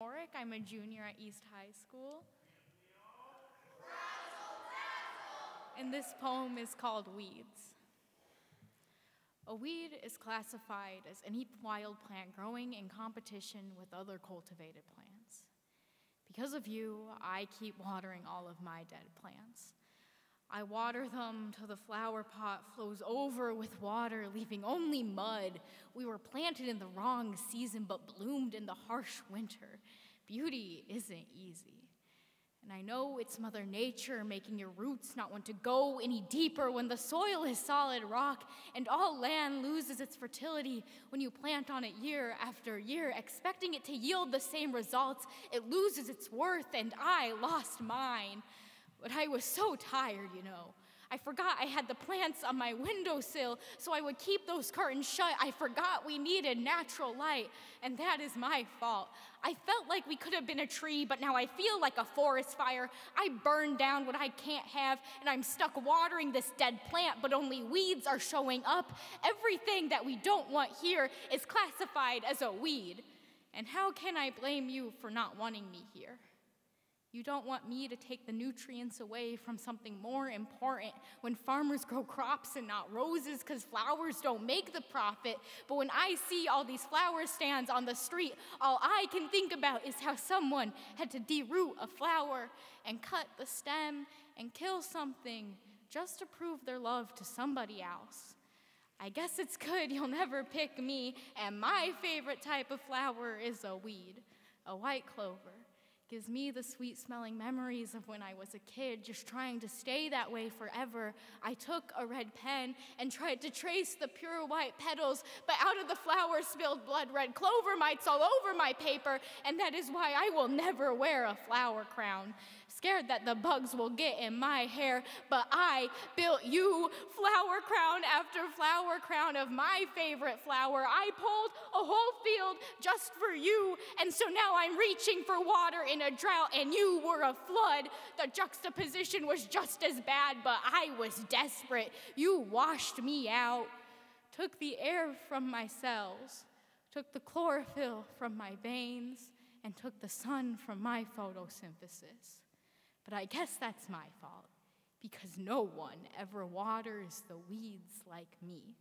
Oric. I'm a junior at East High School. And this poem is called Weeds. A weed is classified as any wild plant growing in competition with other cultivated plants. Because of you, I keep watering all of my dead plants. I water them till the flower pot flows over with water, leaving only mud. We were planted in the wrong season, but bloomed in the harsh winter. Beauty isn't easy. And I know it's Mother Nature making your roots not want to go any deeper when the soil is solid rock and all land loses its fertility when you plant on it year after year, expecting it to yield the same results. It loses its worth, and I lost mine. But I was so tired, you know. I forgot I had the plants on my windowsill, so I would keep those curtains shut. I forgot we needed natural light, and that is my fault. I felt like we could have been a tree, but now I feel like a forest fire. I burned down what I can't have, and I'm stuck watering this dead plant, but only weeds are showing up. Everything that we don't want here is classified as a weed. And how can I blame you for not wanting me here? You don't want me to take the nutrients away from something more important when farmers grow crops and not roses because flowers don't make the profit. But when I see all these flower stands on the street, all I can think about is how someone had to deroot a flower and cut the stem and kill something just to prove their love to somebody else. I guess it's good you'll never pick me, and my favorite type of flower is a weed, a white clover gives me the sweet smelling memories of when I was a kid, just trying to stay that way forever. I took a red pen and tried to trace the pure white petals, but out of the flower spilled blood red clover mites all over my paper, and that is why I will never wear a flower crown scared that the bugs will get in my hair, but I built you flower crown after flower crown of my favorite flower. I pulled a whole field just for you, and so now I'm reaching for water in a drought, and you were a flood. The juxtaposition was just as bad, but I was desperate. You washed me out, took the air from my cells, took the chlorophyll from my veins, and took the sun from my photosynthesis. But I guess that's my fault because no one ever waters the weeds like me.